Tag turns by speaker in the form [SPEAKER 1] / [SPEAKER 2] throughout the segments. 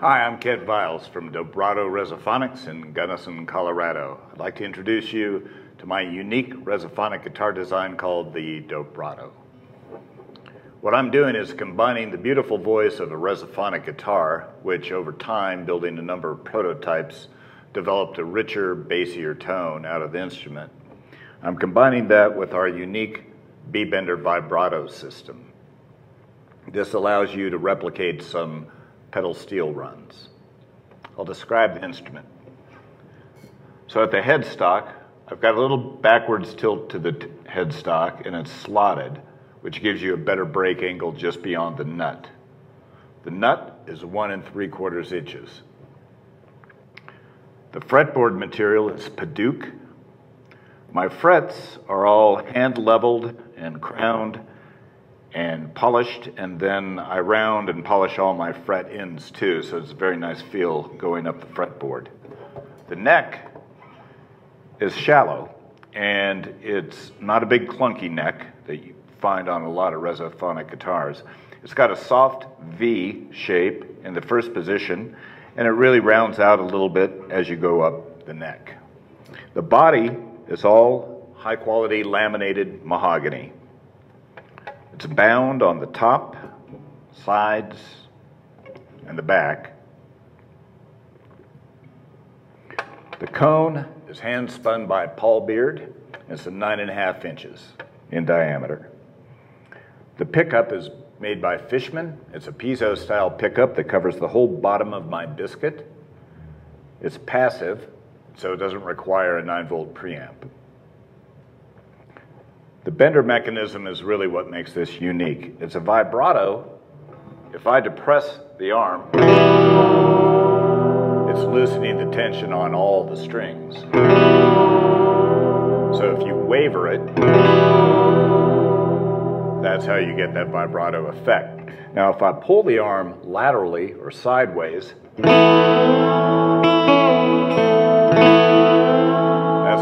[SPEAKER 1] Kent Viles from Dobrato Resophonics in Gunnison, Colorado. I'd like to introduce you to my unique resophonic guitar design called the Dobrato. What I'm doing is combining the beautiful voice of a resophonic guitar, which over time, building a number of prototypes, developed a richer, bassier tone out of the instrument. I'm combining that with our unique B-Bender vibrato system. This allows you to replicate some pedal steel runs. I'll describe the instrument. So at the headstock, I've got a little backwards tilt to the headstock and it's slotted, which gives you a better break angle just beyond the nut. The nut is one and three quarters inches. The fretboard material is Padauk. My frets are all hand leveled and crowned and polished, and then I round and polish all my fret ends too, so it's a very nice feel going up the fretboard. The neck is shallow, and it's not a big clunky neck that you find on a lot of resophonic guitars. It's got a soft V shape in the first position, and it really rounds out a little bit as you go up the neck. The body is all high quality laminated mahogany. It's bound on the top, sides, and the back. The cone is hand spun by Paul Beard. It's a nine and a half inches in diameter. The pickup is made by Fishman. It's a piezo style pickup that covers the whole bottom of my biscuit. It's passive, so it doesn't require a 9 volt preamp. The bender mechanism is really what makes this unique. It's a vibrato. If I depress the arm, it's loosening the tension on all the strings. So if you waver it, that's how you get that vibrato effect. Now if I pull the arm laterally or sideways, that's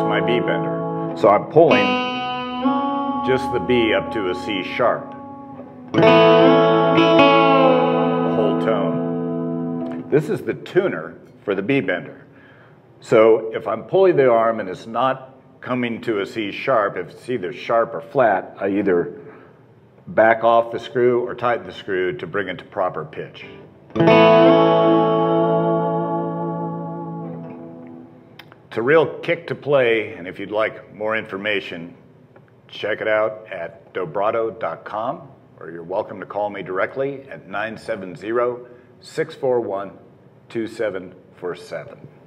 [SPEAKER 1] my B bender. So I'm pulling just the B up to a C sharp. The whole tone. This is the tuner for the B bender. So if I'm pulling the arm and it's not coming to a C sharp, if it's either sharp or flat, I either back off the screw or tighten the screw to bring it to proper pitch. It's a real kick to play, and if you'd like more information, check it out at dobrato.com, or you're welcome to call me directly at 970 641 2747.